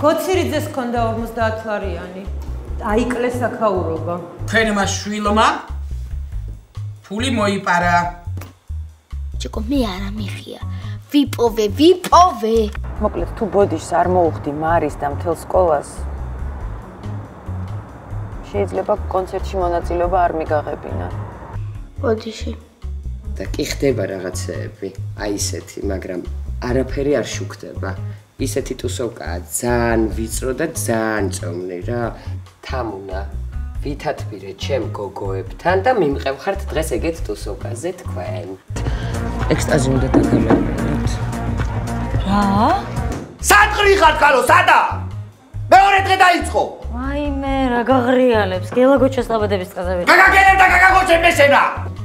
კოცირიძეს ქონდა 50 ლარიანი. აიკლეს აქაურობა. თქვენმა შვილმა ფული მოიპარა. ჩიკო მე არა მიხია. ვიპოვე, ვიპოვე. მოკლედ თუ ბოდიშს არ მოუხდი მარის და მთელ სკოლას შეიძლება კონცერტში მონაწილეობა არ მიგაღებინა. ბოდიში. და კი ხდება რაღაცეები, აი ესეთი, მაგრამ არაფერი არ შუქდება. ისეთი ტუსოვკაა, ძალიან ვიწრო და ძალიან წონი რა. თამუნა, ვითათბირე ჩემ გოგოებთან და მიმყევ ხართ დღეს ეგეთ ტუსოვკაზე თქვენ. ექსტაზი უნდა დაგალევინოთ. რა? სატყრი ხარ კალო, სადა? მეორე დღე დაიწყო. ვაიმე, რა გაღრიალებს, გელაგოჩას დაბადების წაზე ვიყავ. გაგაგენებ და გაგაგოჩებ მესენა.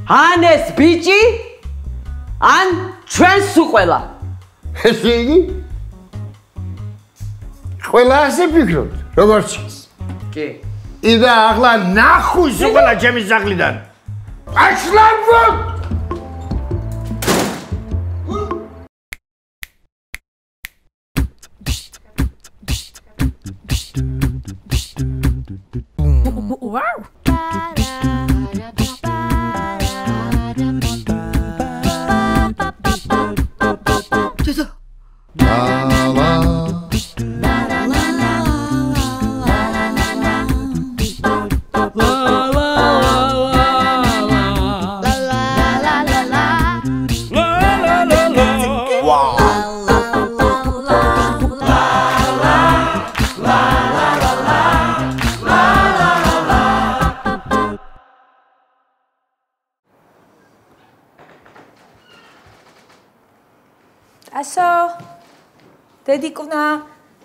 ან ეს ბიჭი ან ჩვენ სუყველა. ესე იგი? ყველა ასე ფიქრობთ, როგორც ის. კი. იდა ახლა ნახუს უყველა ჩემი სახლიდან. აშლაბო!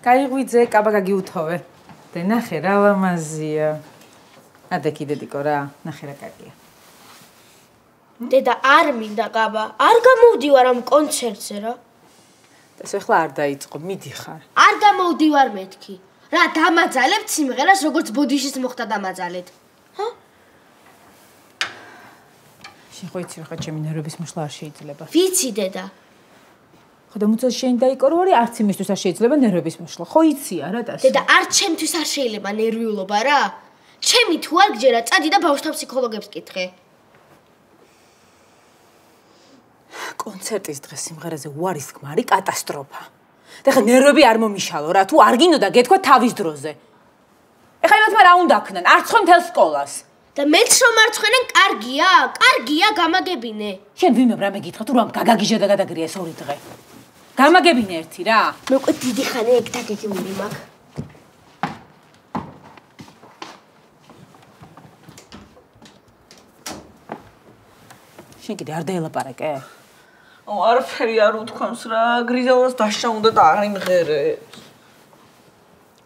გაიღვიძე კაბა გაგიუთოვე დე ნახე რა ლამაზია ადე კი დედიკო რა ნახე რა კარგია დედა არ მინდა ყაბა. არ გამოვდივარ ამ კონცერტზე რა. ეს ახლა არ დაიწყო მიდიხარ არ გამოვდივარ მეთქი. რა დამაძალებთ სიმღერას როგორც ბოდიშის მოხდა დამაძალეთ. ჰა? ხო იცი რა ჩემი ნერვების მოშლა არ შეიძლება ვიცი დედა. ხო და მუცელ შენ დაიკორვარი არც იმისთვის არ შეიძლება ნერვების მოშლა ხო იცია რა დასო დედა არ ჩემთვის არ შეიძლება ნერვიულობა რა. ჩემი თუ არ გჯერა, წადი და ბავშვთა ფსიქოლოგებს კითხე. კონცერტის დღეს სიმღერაზე უარის თქმა არის კატასტროფა და ხა ნერვები არ მომიშალო რა თუ არ გინდოდა გეთქვა თავის დროზე ეხლა იმათმა რა უნდა ქნან არც ხო მთელ სკოლას და მეც რომ არ ცხენენ, კარგია? კარგია, გამაგებინე. შენ ვინმე რა მეკითხა თუ რამ გაგაგიჟა და გადაგრია ეს ორი დღე გამაგებინე ერთი რა. მე უკვე დიდი ხანი ეგ დაგეგმული მაქვს. შენ კიდე არ დაელაპარაკე. ო არაფერი არ უთქვამს რა, გრიზელას დაშა უნდა და არ იმღერე.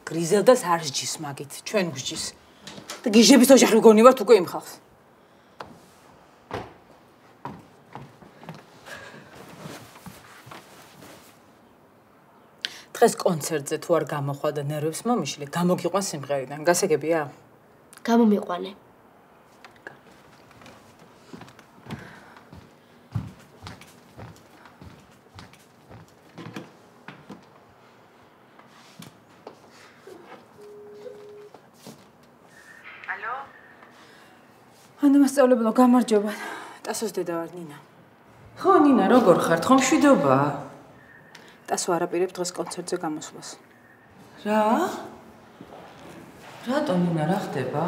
გრიზელდას არ სჯის მაგით ჩვენ ვსჯის და გიჟების ოჯახი გონი ვართ უკვე იმ ხალხს დღეს კონცერტზე თუ არ გამოხვა და ნერვებს მომიშლე, გამოგიყვან სიმღერიდან. გასაგებია? გამომიყვანე. ანუ მასწავლებელო, გამარჯობა. ტასოს დედა ვარ ნინა. ხო ნინა როგორ ხართ ხომ შვიდობა ტასო არაპირებ დღეს კონცერტზე გამოსვლას. რა? რატო ნინა რა ხდება?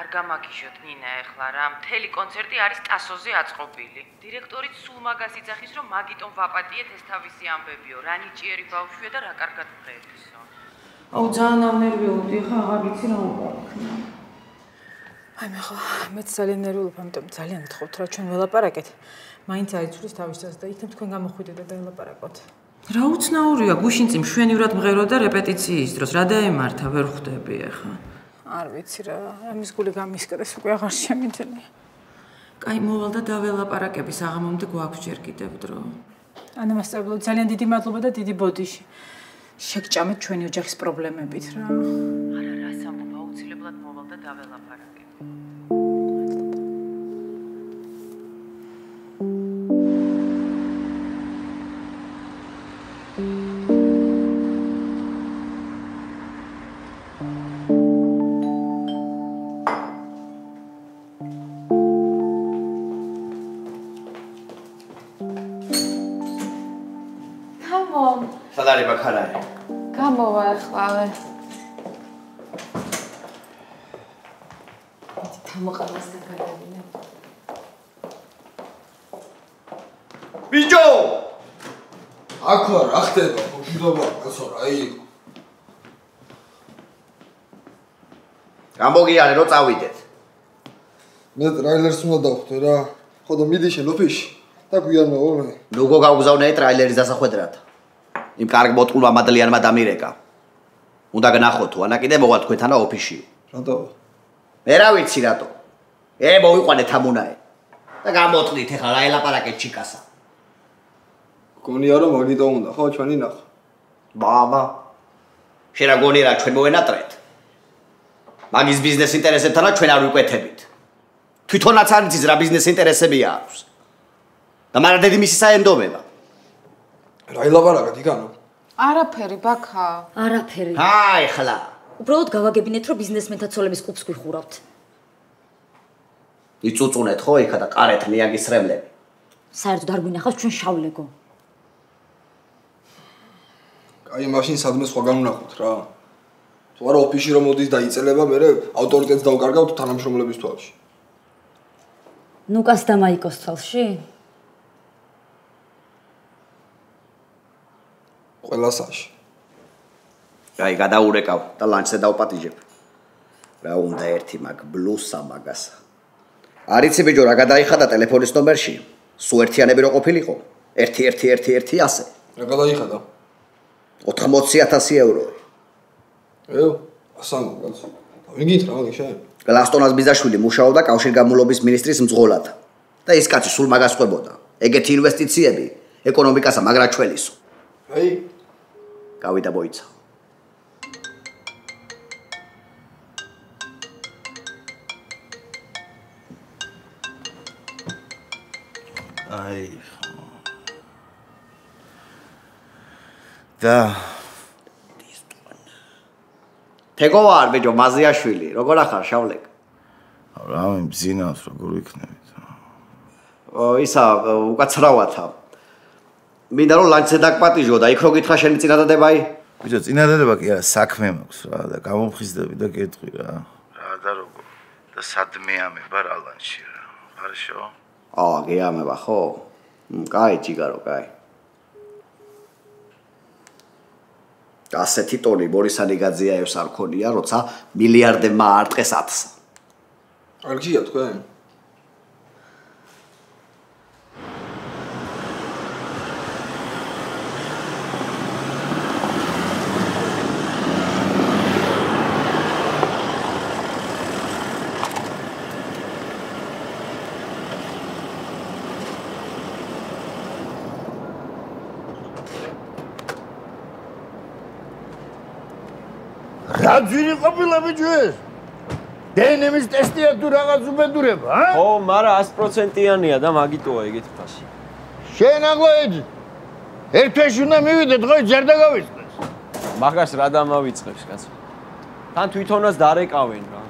არ გამაგიჟოთ ნინა ეხლა რა. მთელი კონცერტი არის ტასოზე აწყობილი. დირექტორიც სულ მაგას იძახის რომ მაგიტომ ვაპატიეთ ეს თავისი ამბებიო. რა ნიჭიერი ბავშვია და რა კარგად ხრეთისო აუ ძალიან ავნერვიულდი ხა აღარ ვიცი რა უნდა ვქნა. აი მე ხო მეც ძალიან ნერვიულობ, ამიტომ ძალიან გთხოვთ რა ჩვენ ველაპარაკეთ. მაინც აიცვრის თავის წელს და იქნებ თქვენ გამოხვიდეთ და დაელაპარაკოთ. რა უცნაურია გუშინ წინ მშვენივრად მღეროდა რეპეტიციის დროს რა დაემართა ვერ ხვდები ახლა არ ვიცი რა, ამის გული გამისკრეს უკვე აღარ შემიძლია. კაი მოვალ და დაველაპარაკები საღამომდე გვაქვს ჯერ კიდევ დრო ანა მასწავლებლო, ძალიან დიდი მადლობა და დიდი ბოდიში. შეგჭამეთ ჩვენი ოჯახის პრობლემებით რა. არა რა სამობა აუცილებლად მოვალ და დაველაპარაკე გამოგიარე რომ წავიდეთ. მე ტრაილერს უნდა დავხვდე რა. ხო და მიდი შენ ოფისში და გვიან მოვე. ნუგო გაუგზავნე ტრაილერის დასახვედრად. იმ კარგ მოტყულმა მადლიანმა დამირეკა. უნდა გნახო თუ ანა კიდე მოვა თქვენთანა ოფისში. რატო? მე რა ვიცი რატო. ე მოიყვანე თამუნაე. და გამოწყდით ეხლა რა ელაპარაკეთ ჩიკასა. გონია რომ მაგიტო უნდა, ხო ჩვენი ნახო. ბაბა. შენ რა გონი რა ჩვენ მოვენატრეთ? მაგის ბიზნეს ინტერესებთანა ჩვენ არ ვიკვეთებით. თვითონაც არ იცის რა ბიზნეს ინტერესებია აქვს. და მაგრამ დედი მისი საენდობება. რა ელაპარაკეთ იგანო? არაფერი, ბაქა. არაფერი. აი ხლა. უბრალოდ გავაგებინეთ, რომ ბიზნესმენთა ცოლების კლუბს გვიხურავთ. იწუწუნეთ ხო იქა და ყარეთ ნიაგის რემლები. საერთოდ არ გვინახავს ჩვენ შავლეგო. აი მაშინ სადმე სხვა განვნახოთ რა. თუ არა ოფისში რომ მოდის და იწელება, მე ავტორიტეტს დავკარგავ თანამშრომლების თვალში. ნუკას და მაიკოს თვალში? ყველასაში. აი გადაურეკავ და ლანჩზე დავპატიჟებ. რა უნდა ერთი მაგ ბლუსა მაგასა. არიცი ბიჭო რა გადაიხადა ტელეფონის ნომერში? სუ ერთიანები რო ყოფილიყო? 1111 ასე. რა გადაიხადა? 80000 ევრო. ევ, ასამო კაცო. ვიგით რა შენ? გლასტონას ბიზაშვილი მუშაობდა კავშირგამულობის მინისტრის მძღოლად და ის კაცი სულ მაგას ყვებოდა. ეგეთი ინვესტიციები ეკონომიკასა მაგრა ჩვენისო. აი, გავიდა მოიცა. აი. და თეგო ვარ ბიჭო მაზიაშვილი, როგორ ახარ შავლეკ? რა მძინავს როგორ იქნებით? ო ისა უკაცრავათა. მინდა რომ ლანჩზე დაგპატიჟო და იქ რო გითხრა შენი წინადადებაი? ბიჭო, წინადადება კი არა, საქმე მაქვს რა და გამომხიზდები და გეტყვი რა. რა და როგორ და სადმე ამება რა ლანჩი რა. ხარშო? აა, გეამება ხო? მ, კაი, ჯიგარო, კაი. ასეთი ტონი ბორისანი გაძიაევს არ ქონია, როცა მილიარდებმა არტყეს 1000-ს. არ გიია თქვენ? რა ძვირი ყოფილა ბიჭო ეს? დნმ-ის ტესტია თუ რაღაც უბედურება, ა? ხო, მაგრამ 100%-იანია და მაგიტოა ეგეთი ფასი. შენ აღლა ეძ ერთ თვეში უნდა მივიდე დღე ჯერ და გავიწყდეს. მაგას რა დამავიწყებს, კაცო? თან თვითონაც დარეკავენ რა.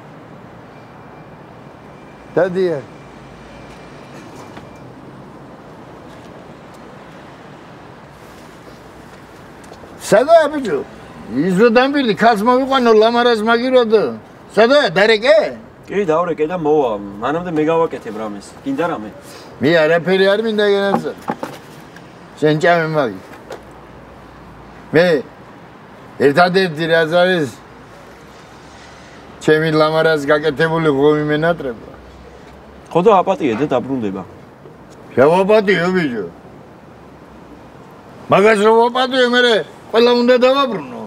დადია. სადაა ბიჭო? ის რო დამბირდი, ქალს მოვიყვანო ლამარას მაგიროდო. სადაა დარეკე? კი, დავრეკე და მოვა. მანამდე მე გავაკეთებ რამეს. გინდა რამე? მე არაფერი არ მინდა გენაცა. შენ ჭამე მაგი. მე ერთადერთი რაც არის ჩემი ლამარას გაკეთებული ღომი მენატრება. ხო და აპატიე და დაბრუნდება. შევაპატიო ბიჭო. მაგას რო ვაპატიო მე ყველა უნდა დავაბრუნო.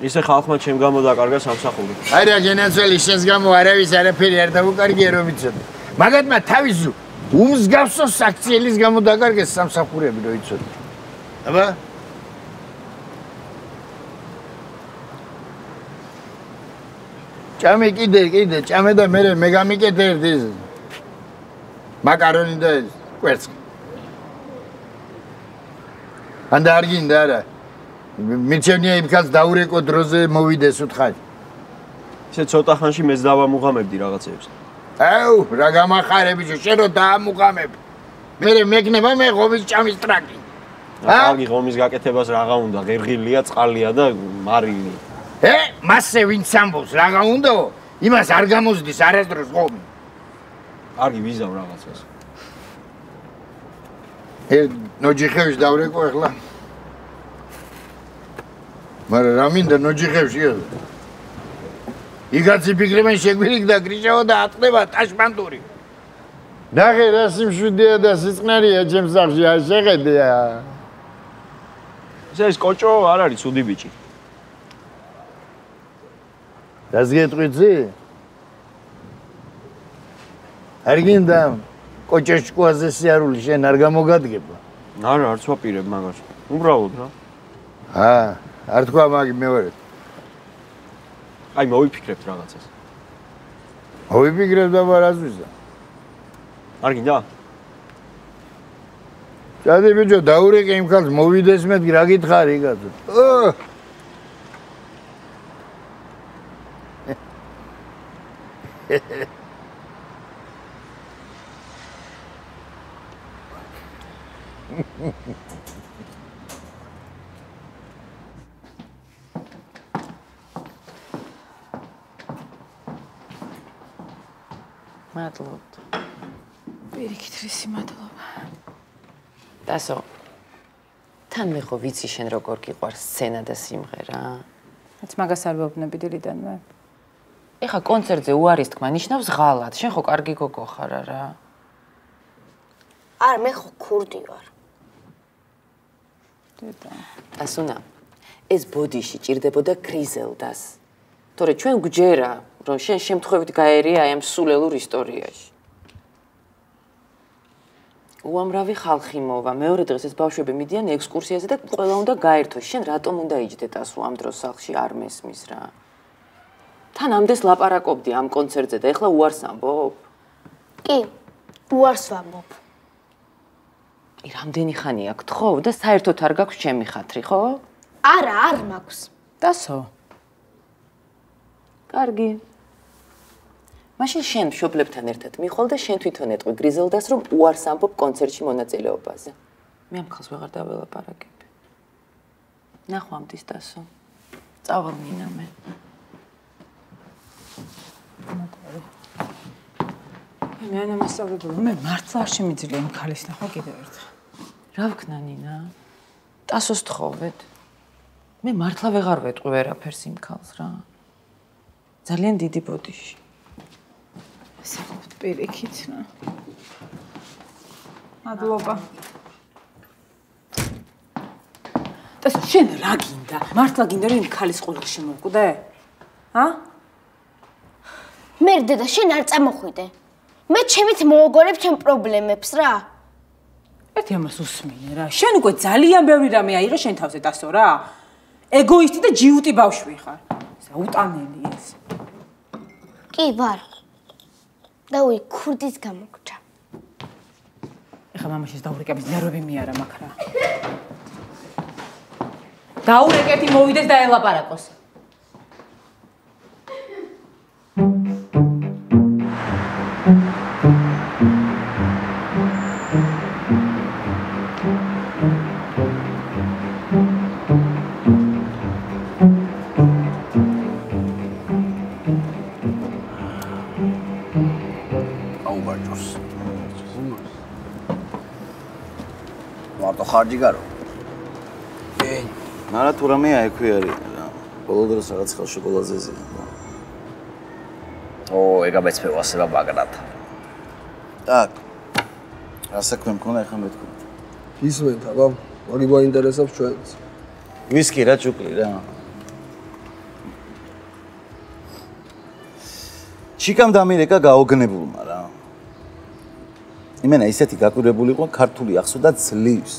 ისე ხალხმა ჩემ გამო დაკარგა სამსახური. აი რა გენაცველი შენს გამო არავის არაფერი არ დაუკარგია რომ იცოდე. მაგათმა თავის უმსგავსო საქციელის გამო დაკარგეს სამსახურები რომ იცოდე. აბა ჭამე კიდე კიდე ჭამე და მე მე გამიკეთე ერთი მაკარონი და კვერცხი. ანდა არ გინდა არა მიჩენია იმ კაც დაურეკო დროზე მოვიდეს უთხარ. ისე ცოტა ხანში მეც დავამუღამებდი რაღაცეებს. აუ, რა გამახარები შე, შენ რო დაამუღამებ. მე მეკნება მე ღობის ჭამის ტრაკი. ა? კარგი ღომის გაკეთებას რაღა უნდა? ღერღილია, წყალია და მარილი. ე, მასე ვინც ამბობს, რაღა უნდა? იმას არ გამოზდის არასდროს ღომი. კარგი ვიზავ რაღაცას. ე, ნოჯიხევს დავრეკო ახლა. მაგრამ რა მინდა ნოჯიხევში? იგაცი ფიქრებენ შეგვირიგ და გრიშაო და ატყდება ტაშმანდური. ნახე რა სიმშვიდეა და სიწყნარია ჩემს სახში არ შეხედია. ეს კოჭო არ არის ცუდი ბიჭი. დას გეტყვიცი? არ გინდა კოჭოშკოაზე სიარული შენ არ გამოგადგება? არა, არც ვაპირებ მაგას. უბრალოდ რა. ა, არ თქვა მაგი მეორე. აი მოვიფიქრებთ რაღაცას. მოვიფიქრებ და მარაზვისა. არ გინდა? ჩადი ბიჭო, დაურეკე იმ ხალხს მოვიდეს მეთქი რა გითხარი კაცო. ო! მადლობთ. პირიქით რისი მადლობა. დასო. თან მე ხო ვიცი შენ როგორ გიყვარს სცენა და სიმღერა? რაც მაგას არ ვეუბნები დილიდანვე. ეხა კონცერტზე უარის თქმა ნიშნავს ღალატ. შენ ხო კარგი გოგო ხარ არა? არ მე ხო ქურდი ვარ. დედა. დასუნა. ეს ბოდიში ჭირდებოდა კრიზელდას. თორე ჩვენ გვჯერა, რომ შენ შემთხვევით გაერია აი ამ სულელურ ისტორიაში. უამრავი ხალხი მოვა. მეორე დღეს ეს ბავშვები მიდიან ექსკურსიაზე და ყველა უნდა გაერთოს. შენ რატომ უნდა იჯდეთ ასო ამ დროს სახლში არ მესმის რა? თან ამდენს ლაპარაკობდი ამ კონცერტზე და ეხლა უარს ამბობ? კი, უარს ვამბობ. კი, რამდენი ხანი აქვს თხოვ და საერთოდ არ გაქვს ჩემი ხათრი, ხო? არა, არ მაქვს. დასო. კარგი. მაშინ შენ მშობლებთან ერთად მიხვალ და შენ თვითონ ეტყვი გრიზელდას რომ უარს ამბობ კონცერტში მონაწილეობაზე. მე ამ ხალხს ვეღარ დაველაპარაკებ. ნახვამდის დასო. წავალ მინა მე. მე არ მასწავლებო, მე მართლა არ შემიძლია იმ ქალის ნახვა კიდევ ერთხელ. რა ვქნა ნინა? ტასოს თხოვეთ. მე მართლა ვეღარ ვეტყვი ვერაფერს იმ ქალს რა. ძალიან დიდი ბოდიში. ესახოვთ პირიქით რა. მადლობა. და შენ რა გინდა? მართლა გინდა რომ იმ ქალის ყურში მოვკვდე? ა? მე დედა შენ არ წამოხვიდე. მე ჩემით მოოგონებ ჩემ პრობლემებს რა. ერთი ამას უსმინე რა. შენ უკვე ძალიან ბევრი რამე აიღე შენ თავზე დასო რა. ეგოისტი და ჯიუტი ბავშვი ხარ. საუტანელი ეს. კი, ვარ. და უი ქურდის გამოგჭა. ეხლა მამაშის დაურეკების ნერვები მიარა მაგ რა. დაურეკეთი მოვიდეს და ელაპარაკოს. ხარჯი გარო. კი. მარა თუ რამე აიქვი არის რა. ბოლო დროს რაღაც ხალ შოკოლადეზეა. ო, ეგა მეცფევასება ბაგრატ. так. რა საქმე მქონდა ახლა მეთქო. ისმენთ, აბა, მოდი გვაინტერესებს ჩვენც. ვისკი რა ჭუკლი რა. ჩიკამ დამირეკა გაოგნებულმა რა. იმენა ისეთი გაკვირებულიყო ქართული ახსო და ძლივს.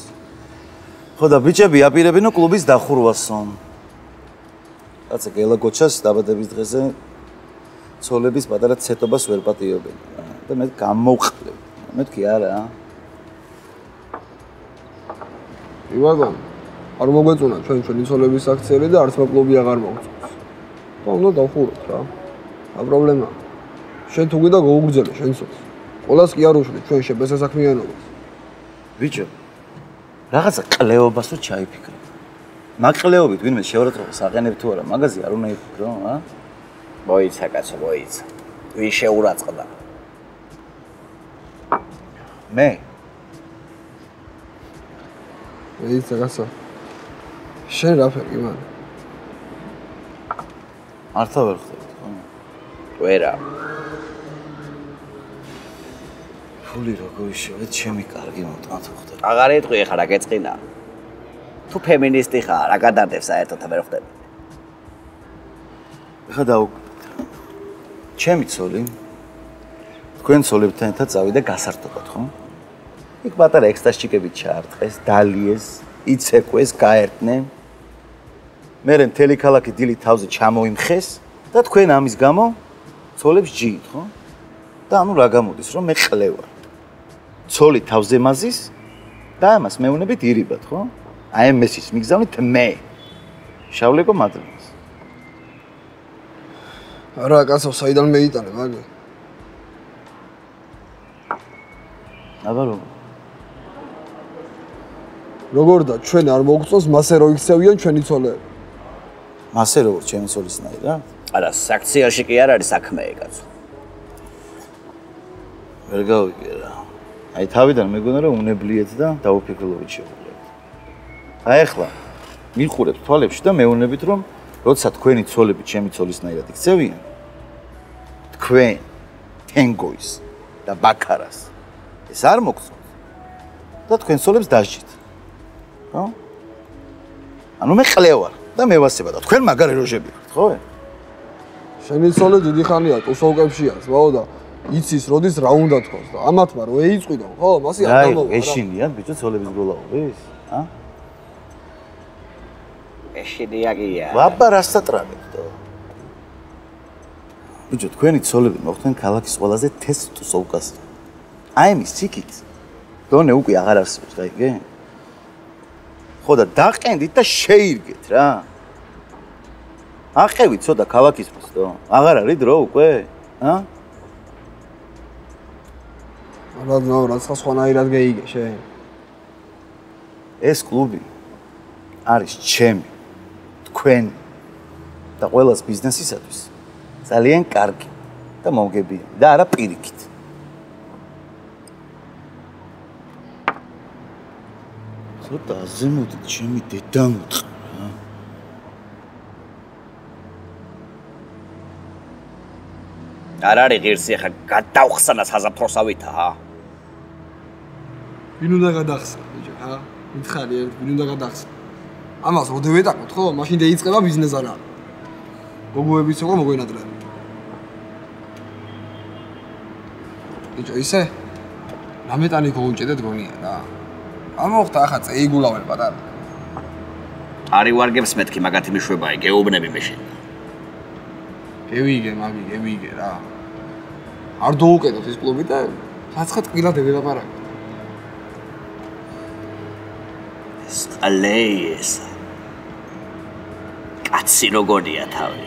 ხო და ბიჭები აპირებინო კლუბის დახურვასო. კაცე გელა გოჩას დაბადების დღეზე ცოლების პატარა ცეტობას ვერ პატიობენ და მე გამოვყლებ. მეთქი არა. ივაგან, არ მოგვეწონა ჩვენ ჩვენი ცოლების აქციელი და არც კლუბი აღარ მოგწონს. და უნდა დავხუროთ რა. ა პრობლემა. შენ თუ გვიდა გოგუგზელე შენცოს. ყოველას კი არ უშლი ჩვენ შებესასაქმიანობას. ბიჭო რაღაცა ყლეობას თუ ჩაიფიქრე მაყლეობით ვინმე შეურაცხყოფას აღენებ თუ არა მაგაზე არ უნდა იფიქრო ა? მოიცა კაცო მოიცა. ვინ შეურაცხდა? მე? მოიცა კაცო. შენ რა ფერი მან მართლა ვერ ხვდები ხო ვერა. ფული როგორი შევე ჩემი კარგი მოტყათ ხვდები აღარ ეტყვი ახლა რა გეწყინა. თუ ფემინისტი ხარ რა გადარდებ საერთოდ ვერ ხვდები. ეხა დაუ ჩემი ცოლი თქვენ ცოლებთან ერთად წავიდა გასართობად ხო? იქ პატარა ექსტასჩიკები ჩაარტყეს დალიეს იცეკვეს გაერთნენ მე რე მთელი ქალაქი დილი თავზე ჩამოიმხეს და თქვენ ამის გამო ცოლებს ჯიით ხო? და ანუ რა გამოდის რომ მე ყლევა. ცოლი თავზე მაზის და ამას მეუნებით ირიბად ხო? აი მესის მიგზავნით მე. შავლეკო მადლობას. არა კაცო საიდან მეიტანე მაგე აბა როგორ? როგორ და ჩვენ არ მოგწონს მასე რო იქცევიან ჩვენი ცოლები მასე როგორ ჩემი ცოლისნაირ რა? არა საქციაში კი არ არის საქმე ეკაცო ვერ გავიგე რა აი თავიდან მეგონა რომ უნებლიეთ და დაუფიქრებლობით შევუძლებთ აი ახლა მიხურებს თვალებში და მეუნებით რომ როცა თქვენი ცოლები ჩემი ცოლისნაირად იქცევიან თქვენ თენგოის და ბაქარას ეს არ მოგწონს და თქვენ ცოლებს დაჟით ხო? ანუ მე ყლევარ და მე ვასება და თქვენ მაგარი როჟები ხართ, ხო? შენი ცოლი დიდი ხანია ტუსოვკებშია, ზვაო და იცის როდის რა უნდა თქოს და ამათმა რო ეიწვიდო, ხო? მასი არ გამოვა. აი, ეშინია ბიჭო ცოლების გოლაობის, ა? ეშინია გია. ვაბა რასატრაგებდო? ბიჭო, თქვენი ცოლები მოხდნენ ქალაქის ყველაზე თეს ტუსოვკას. აი მის ციკით. დონე უკვე აღარ არსებობს, გაიგე? ხო და დაყენდით და შეირგეთ რა. აყევით ცოტა ქალაქისთვის დო. აღარ არის დრო უკვე? ა? რა ძმა რა სხვანაირად გეიგე შენ? ეს კლუბი არის ჩემი. თქვენ და ყოველას ბიზნესისათვის ძალიან კარგი და მომგებია და არა პირიქით. ცოტა ზემოთ ჩემი დედამ უთხრა. არ არის ღირსი ხა გადავხსნა საზაფროსავითა. ვინ უნდა გადახსნა, ბიჭო, ჰა? მითხარი, ვინ უნდა გადახსნა? ამას როდე ვეტაკოთ, ხო? მაშინ დაიწყება ბიზნეს არა. გოგოებიც იყო მოგვენადრები. ბიჭო, ისე? რამეტანი გოუჭედეთ გონია რა. ამოხდა ახლა წეიგულავენ პატარა. არი ვარგებს მეთქი მაგათი მიშვებაი გეუბნები მე შენ. გევიგე მაგი, გევიგე რა. არ დაუკეთოთ ეს კლუბი და საცხად ყილა დაგელაპარაკე. ეს ყლეის. კაცი როგორია თავი.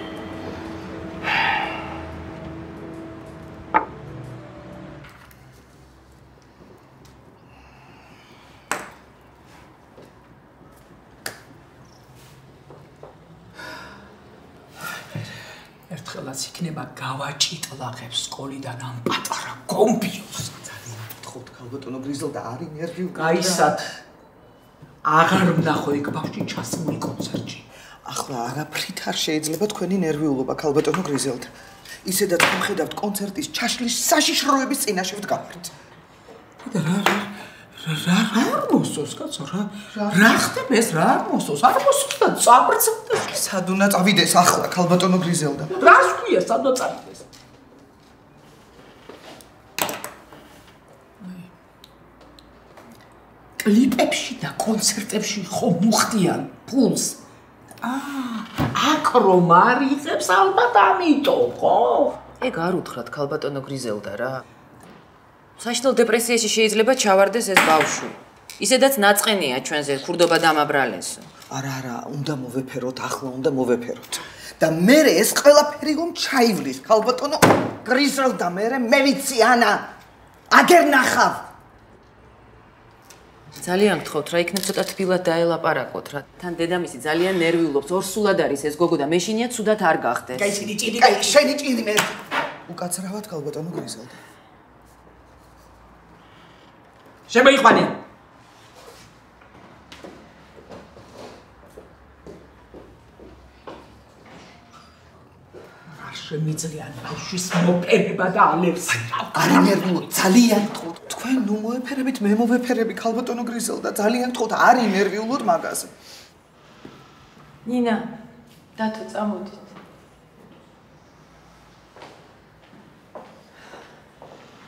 ერთხელაც იქნება გავაჭიტლაღებს სკოლიდან ამ პატარა კომპიუტერს. ძალიან გთხოვთ, ქალბატონო გრიზელდა არის ნერვიულ. გაისად. აღარ ვნახო იქ ბავშვი ჩასმული კონცერტში. ახლა არაფრით არ შეიძლება თქვენი ნერვიულობა, ქალბატონო გრიზელდა. ისედაც ვხედავთ კონცერტის ჩაშლის საშიშროების წინაშე ვდგავართ. და რა რა რა რა მოსოს კაცო რა? რა? ხდება ეს? რა მოსოს? არ მოსოს და წაბრცდა სად უნდა წავიდეს ახლა ქალბატონო გრიზელდა რას ქვია სად უნდა წავიდეს კლიპებში და კონცერტებში ხო მუხტიან ფულს აა აქ რომ არიღებს ალბათ ამიტომ ხო ეგ არ უთხრათ ქალბატონო გრიზელდა რა საშინელ დეპრესიაში შეიძლება ჩავარდეს ეს ბავშვი. ისედაც ნაწყენია ჩვენზე ქურდობა დამაბრალესო. არა, არა, უნდა მოვეფეროთ, ახლა უნდა მოვეფეროთ. და მე ეს ყველაფერი რომ ჩაივლის ქალბატონო გრიზელ და მე მე ვიცი ანა აგერ ნახავ ძალიან გთხოვთ რა იქნებ ცოტა თბილად დაელაპარაკოთ რა. თან დედამისი ძალიან ნერვიულობს ორსულად არის ეს გოგო და მეშინია ცუდად არ გახდეს. კაი შენი ჭირი კაი შენი ჭირი მე უკაცრავად ქალბატონო გრიზელ შემოიყვანე. შემიძლიან ბავშვის მოფერება და ალებს. არა ნერვიულ ძალიან გთხოვთ თქვენ ნუ მოეფერებით მე მოვეფერები ქალბატონო გრიზელ და ძალიან გთხოვთ არი ნერვიულოდ მაგაზე. ნინა დათო წამოდით.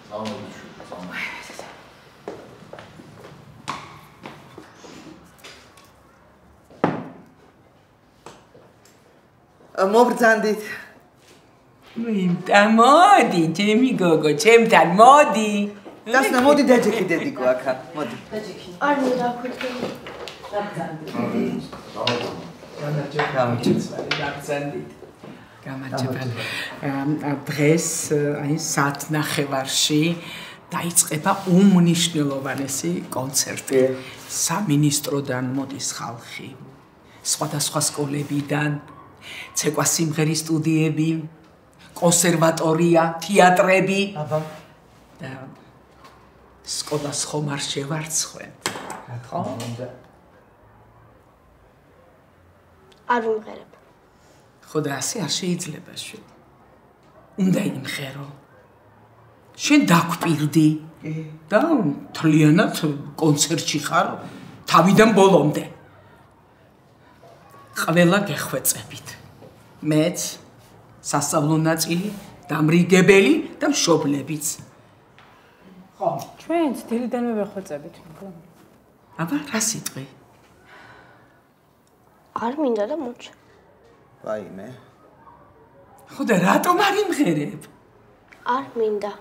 წამოდით წამოდით. მობრძანდით. მინდა მოდი ჩემი გოგო ჩემთან მოდი დასნა მოდი დაჯექი დედიკო აქა მოდი. არ მინდა ხუთი გამარჯობა. დღეს აი სათნახევარში დაიწყება უმნიშვნელოვანესი კონცერტი სამინისტროდან მოდის ხალხი. სხვადასხვა სკოლებიდან ცეკვა სიმღერის სტუდიები კონსერვატორია, თეატრები. აბა. და სკოლას ხომ არ შევარცხვენ. ხო? არ უმღერებ. ხო და ასე არ შეიძლება შვილი. უნდა იმღერო. შენ დაგპირდი. კი. და თლიანად კონცერტში ხარ თავიდან ბოლომდე. ყველა გეხვეწებით. მეც სასწავლო ნაწილი, დამრიგებელი და მშობლებიც. ხო, ჩვენც დილიდანვე ვეხვეწებით. აბა, რა სიტყვი? არ მინდა და მოჩ. ვაიმე. ხო და რატომ არ იმღერებ? არ მინდა.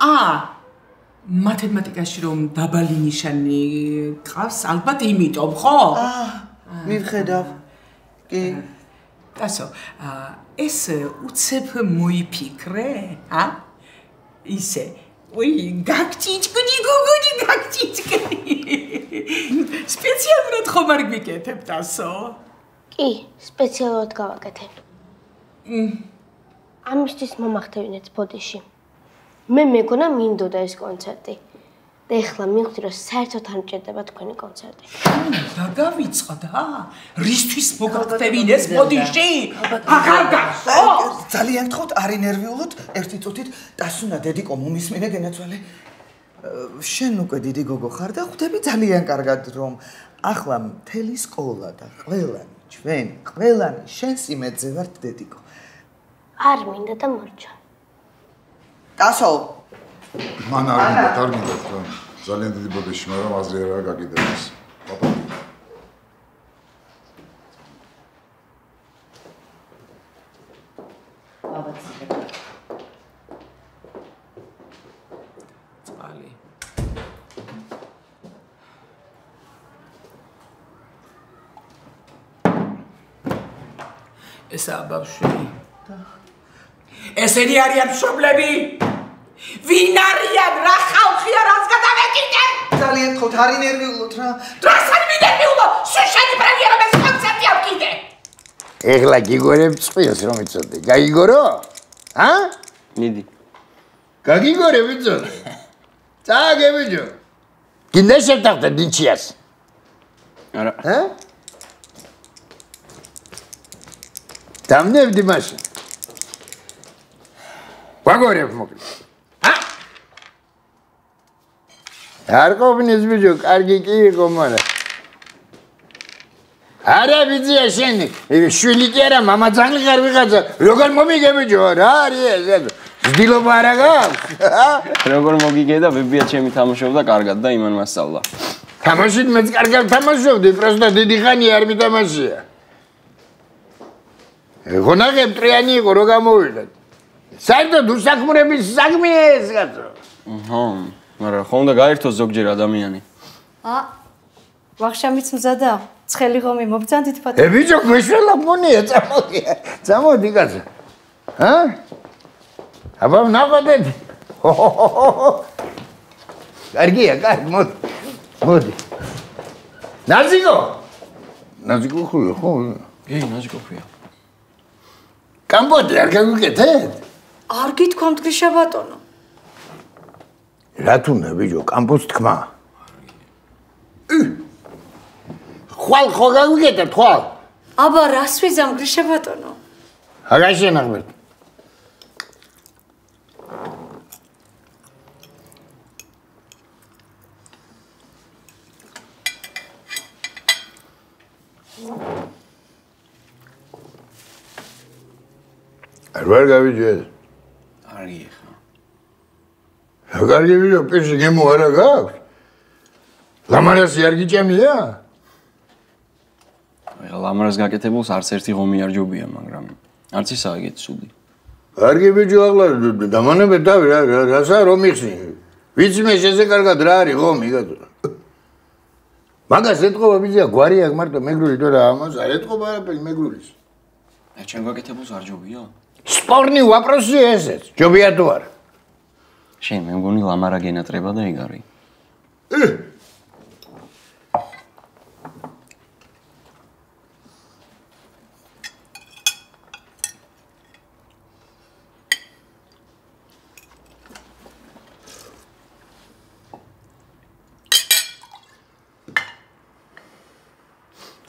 აა მათემატიკაში რომ დაბალი ნიშანი ყავს, ალბათ იმიტომ, ხო? აა მივხედავ. კი. ასო, აა ეს უცებ მოიფიქრე, ა? ისე. უი, გაგჭიჭკდი გოგოდი გაგჭიჭკდი. სპეციალურად ხომ არ გიკეთებთ ასო? კი, სპეციალურად გავაკეთებ. მ ამისთვის მომახდევინეთ ბოდიში. მე მეგონა მინდოდა ეს კონცერტი. და ეხლა მივხვდი რომ საერთოდ არ მჭირდება თქვენი კონცერტი. და გავიწყდა? რისთვის მოგახტევინეს ბოდიში? აღარ გახსო? ძალიან გთხოვთ, არი ნერვიულოთ, ერთი წუთით დასუნა დედიკო მომისმინე გენაცვალე. შენ უკვე დიდი გოგო ხარ და ხვდები ძალიან კარგად რომ ახლა მთელი სკოლა და ყველანი ჩვენ ყველანი შენს იმედზე ვართ დედიკო. არ მინდა და მორჩა. დასო მან არ მინდა, არ მინდა თქვენ. ძალიან დიდი ბოდიში, მაგრამ აზრი არ გაგიდებს. პაპა. წალი. ესა ბავშვი. ესენი არიან მშობლები? ვინ არიან რა ხალხია რაც გადავეკიდე ძალიან თქო თარი ნერვიულოთ რა. დრასან მინერვიულო სუშანი პრემიერა მე კონცერტი ამ კიდე ეხლა გიგორებ წვიოს რომ იცოდე. გაიგორო ა მიდი გაგიგორე ვიცოდე წაგებიჯო კიდე შევთანხმდე დინჩიას არა. ა დამნებდი მაშინ. ვაგორებ მოკლედ არ ყოფნის ბიჭო, კარგი კი იყო, მაგრამ არა ბიძია შენ შვილი კი არა მამაძალი ხარ ვიღაცა. როგორ მომიგე ბიჭო? რა არის ეს? ძდილობა არა გაქვს როგორ მოგიგე და ბებია ჩემი თამაშობდა კარგად და იმან მასწავლა თამაშით მეც კარგად თამაშობდი პროსტა დიდი ხანი არ მითამაშია გონაღებ ტრიანი იყო რო გამოვიდა საერთოდ უსაქმურების საგმეა ეს კაცო აჰა მაგრამ ხომ უნდა გაერთოს ზოგჯერ ადამიანი. ა ვახშამიც მზადა? ცხელი ხომ იმობძანდით ე ფატო ბიჭო მეშველა მონია წამოდი წამოდი კაცო. ჰა აბა ნაბადეთ კარგია კარგი მოდი მოდი. ნაზიკო! ნაზიკო ხო ხო? ე ნაზიკო ხია კამბოდი არ გაგიკეთეთ არ გითქვამთ გრიშა ბატონო რა თუნდა ბიჭო კამპუს თქმა? ხვალ ხო გაგიკეთეთ ხვალ აბა რას ვიზამ გრიშა ბატონო? აგაში ნახმერ არ ვარ გავიჯერ არგი ხა ვიდეო პირში გემო არა გაქვს ლამარასი არ გიჭამია? ლამარას გაკეთებულს არც ერთი ღომი არ ჯობია მაგრამ არც ისაა ეგეთი სუდი კარგი ბიჭო ახლა დამანებე დავი რა რა- რასა რომ იხსნი ვიცი მე შეზე კარგად რა არის ღომი გატო. მაგას ეთყობა ბიჭია გვარი აქვს მარტო მეგრული თუ რა ამას არ ეთყობა არაფერი მეგრულის. ე ჩემ გაკეთებულს არ ჯობია? სპორნი ვაპროსი ესეც ჯობია თუ არა შენ მე მგონი ლამარა გენატრება და ეგ არის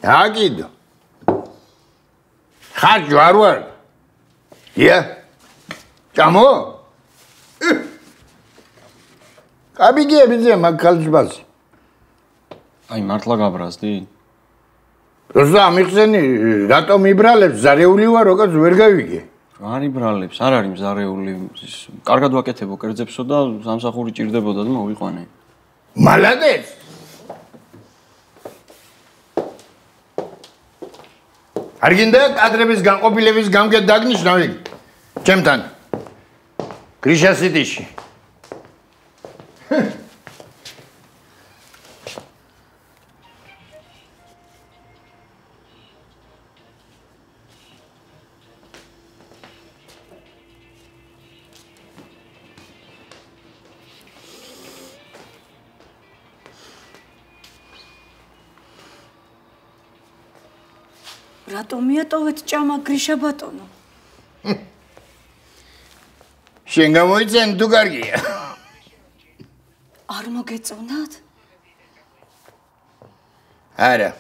აგიდო ხარჯო არ ვარ ია ჭამო კაბიგია ბიძე მაგ კალჭბას აი მართლა გაბრაზდი როცა ამიხსენი რატომ იბრალებს ზარეული ვარ როგორც ვერ გავიგე არ იბრალებს არ არის მზარეული კარგად ვაკეთებო კერძებსო და სამსახური ჭირდებოდა და მოვიყვანე მალადეც არ გინდა კადრების განყოფილების გამგედ დაგნიშნავი ჩემთან გრიშა სიტიში რატომ მიატოვეთ ჭამა გრიშა ბატონო? შენ გამოიცენ თუ კარგია არ მოგეწონათ? არა.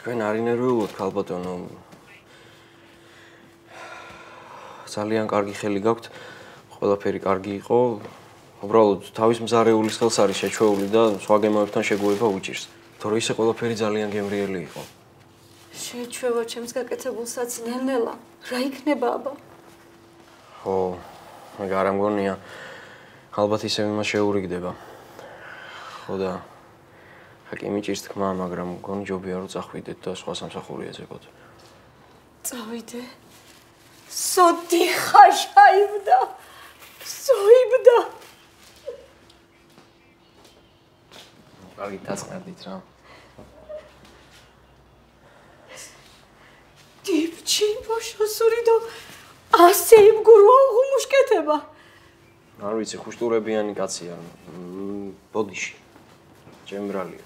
თქვენ არ ინერვიულოთ ქალბატონო? ძალიან კარგი ხელი გაქვთ. ყველაფერი კარგი იყო უბრალოდ თავის მზარეულის ხელს არის შეჩვეული და სხვა გემოებთან შეგუება უჭირს. თორე ისე ყველაფერი ძალიან გემრიელი იყო. შეჩვევა ჩემს გაკეთებულსაც ნელ-ნელა რა იქნება აბა? ხო მაგ არ ამგონია. ალბათ ისევ იმას შეურიგდება. ხო და ხაკი მიჭირს თქმა მაგრამ მგონი ჯობია რომ წახვიდეთ და სხვა სამსახური ეძებოთ. წავიდე. სოდი ხაშაიბდა სოიბდა კარგი დაწყნარდით რა. დიბჩი ბოშოსური და ასე იმგურვა უღუმუშკეთება არ ვიცი ხუშტურებიანი კაცია ბოდიში ჯემბრალია.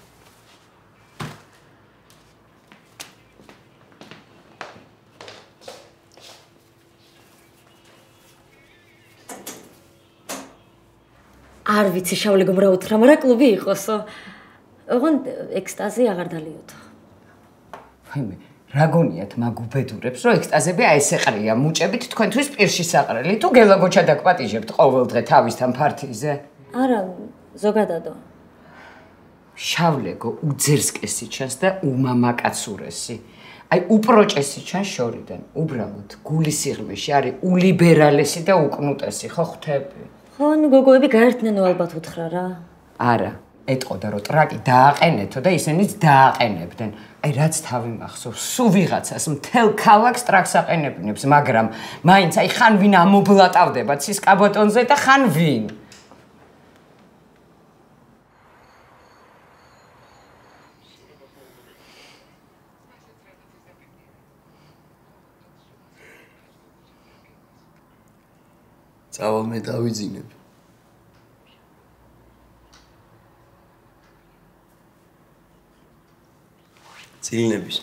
არ ვიცი შავლე გმრა უთხრა მაგრამ კლუბი იყოსო ოღონ ექსტაზი აღარ დალიოთო ვაიმე რა გონიათ მაგ უბედურებს რომ ექსტაზები აი ესე ყრია მუჭებით თქვენთვის პირში საყრელი თუ გელაგოჩა დაგპატიჟებთ ყოველ დღე თავისთან ფართიზე? არა ზოგადადო. შავლეგო უძერსკესი ჩანს და უმამაკაცურესი. აი უპროჭესი ჩანს შორიდან უბრალოდ გულის სიღრმეში არის ულიბერალესი და უკნუტესი ხო ხვდები ხო ნუ გოგოები გაერთნენო ალბათ უთხრა რა. არა ეტყოდა რომ ტრაკი დააყენეთო და ისინიც დააყენებდნენ. აი რაც თავი მახსოვს, სულ ვიღაცას მთელ ქალაქს ტრაკს აყენებინებს, მაგრამ მაინც აი ხან ვინ ამობლატავდება ცის კაბოტონზე და ხან ვინ? წავალ მე დავიძინებ. წილნების.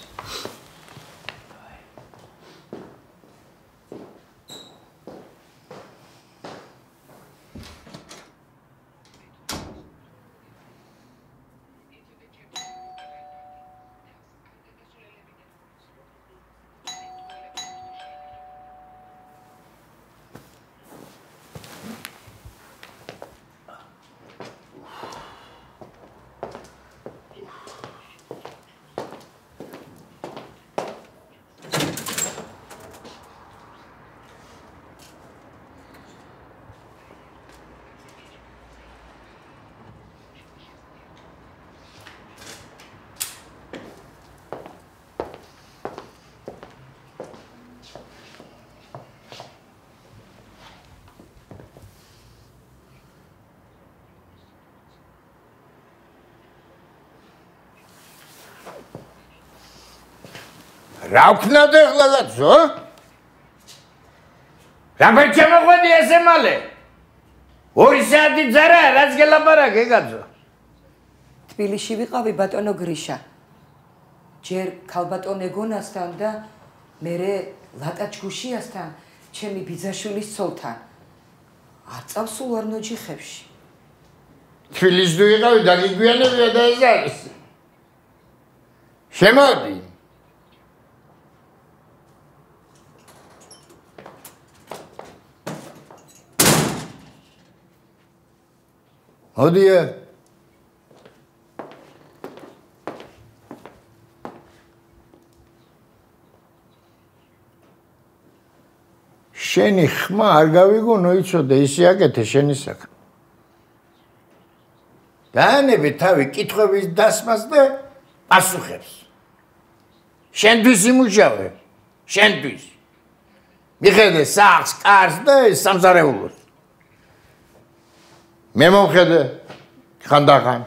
რა ვქნათ ახლა კაცო? რა ბეჭემოყვედი ესე მალე? ორი საათი ძარა რაც გელაპარაკე კაცო? თბილისში ვიყავი ბატონო გრიშა. ჯერ ქალბატონ ეგონასთან და მერე ლატა ჩგუშიასთან, ჩემი ბიძაშვილის ცოლთან. არ წავსულ არ ნოჯიხებში. თბილისში ვიყავი და გიგვიანებია და ეს არის. შემოდი. მოდიე. შენი ხმა არ გავიგონო იცოდე ისე აკეთე შენი საქმე. დაანები თავი კითხვების დასმას და პასუხებს. შენთვის იმუშავე შენთვის. მიხედე სახს კარს და სამზარეულოს მე მომხედე ხანდახან.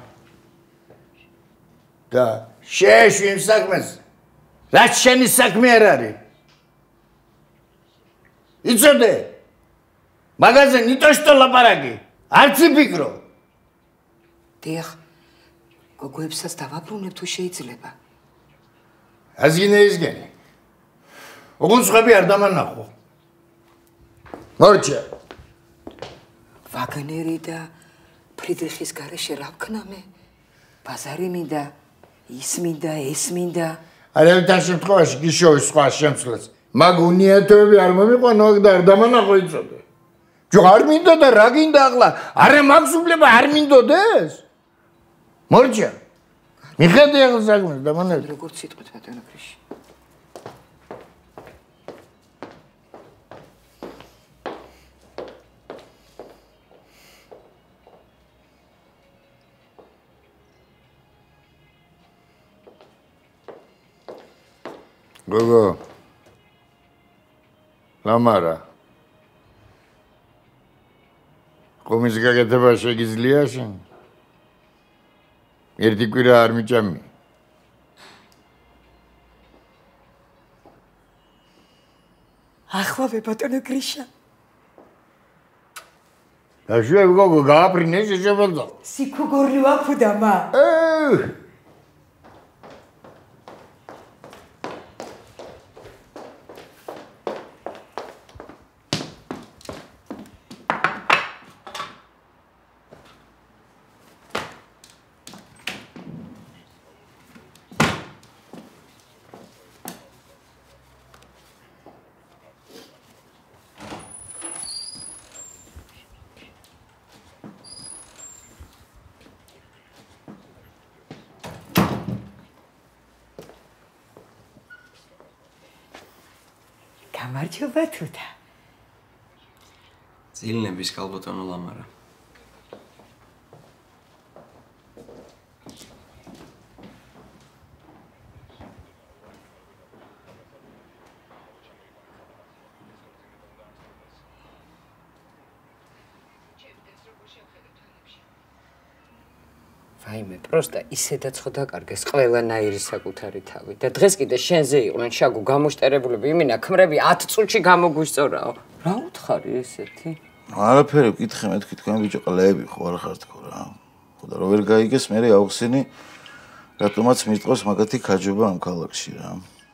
და შეშვი იმ საქმეს რაც შენი საქმე არ არის. იცოდე? მაგაზე ნიტოშტო ლაპარაკი არც იფიქრო. დიახ გოგოებსაც დავაბრუნებ თუ შეიძლება. აზინე ისგენი უგუნცხები არ დამანახო. მორჩა ვაგნერი და ფრიდრიხის გარეშე რა ვქნამე? ბაზარი მინდა, ის მინდა, ეს მინდა. არავითარ შემთხვევაში გიშოვის სხვა შემცვლას. მაგ უნიათოები არ მომიყვანო და არ დამანახო იცოდე. ჯო არ მინდა და რა გინდა ახლა? არა მაგს უბლება არ მინდოდეს? მორჯა. მიხედე ახლა საქმეს დამანახე. როგორც სიტყვით ბატონო ქრიში. გოგო ლამარა. კომის გაკეთება შეგიძლია შენ? ერთი კვირა არ მიჭამი. ახლა ბატონო გრიშა. და შევ გოგო გააფრინე შეშებელდა სიკუგორი ვაფუდა მა აა გამარჯობა თუთა. ძილნების კალბოტონო ლამარა. ვაიმე, პროსტა ისედაც ხო დაკარგეს ყველანაირი საკუთარი თავი და დღეს კიდე შენზე იყვნენ შაგუ გამოშტერებულები, იმინა ქმრები 10 წუთში გამოგვისწორაო. რა უთხარი ესეთი? არაფერი ვკითხე მეთქი თქვენ ბიჭო ყლეები ხო არ ხარ თქო რა. ხო და რო ვერ გაიგეს მე აუხსინი რატომაც მიწყვეს მაგათი ქაჯობა ამ ქალაქში რა.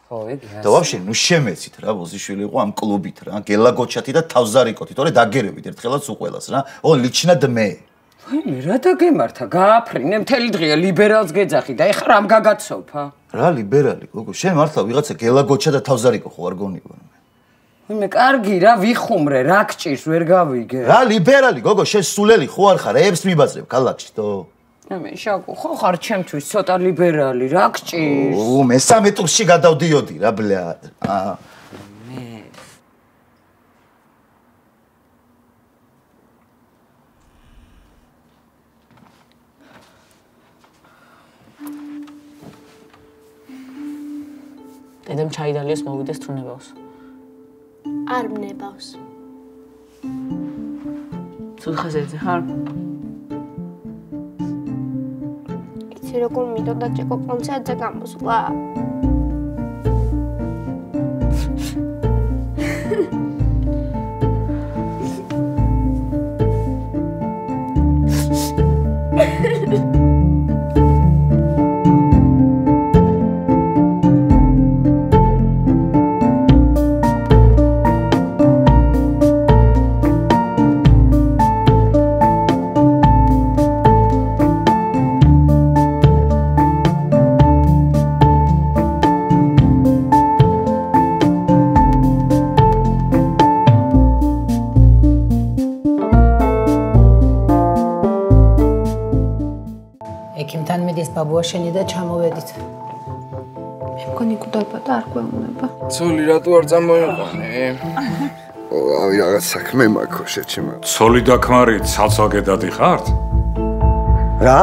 ხო, რა. და ვაფშე ნუ შემეცით რა, ბოზიშვილი იყო ამ კლუბით რა, გელაგოჩათი და თავზარიკოთი, თორე დაგერებით ერთხელაც უყველას რა. ო ლიჩნად მე. ვაიმე, რა დაგემართა? გააფრინე მთელი დღეა ლიბერალს გეძახი და ეხლა რამ გაგაცოფა? რა ლიბერალი, გოგო, შენ მართლა ვიღაცა გელაგოჩა და თავზარიკო ხო არ გონიო? ვაიმე, კარგი რა, ვიხუმრე, რა გჭირს, ვერ გავიგე. რა ლიბერალი, გოგო, შენ სულელი ხო არ ხარ? ებს მიბაძებ ქალაქში, თო? მე შაკუ, ხო ხარ ჩემთვის ცოტა ლიბერალი, რა გჭირს? ო, მესამე ტურში გადავდიოდი რა, ბლია. აა დედამ ჩაიდალიეს მოვიდეს თრუნებავს. არ მნებავს. ცუდ ხაზებზე ხარ? იცი როგორ მინდოდა ჭეკო კონცერტზე გამოსვლა? ბაბუაშენი და ჩამოვედით. მე მგონი გუდაბადა არ გვეუბნება. ცოლი რატო არ წამოიყვანე? ო, ავი რაღაც საქმე მაქვს შეჩემო. ცოლი და ქმარი ცალ-ცალკე დადი ხართ? რა?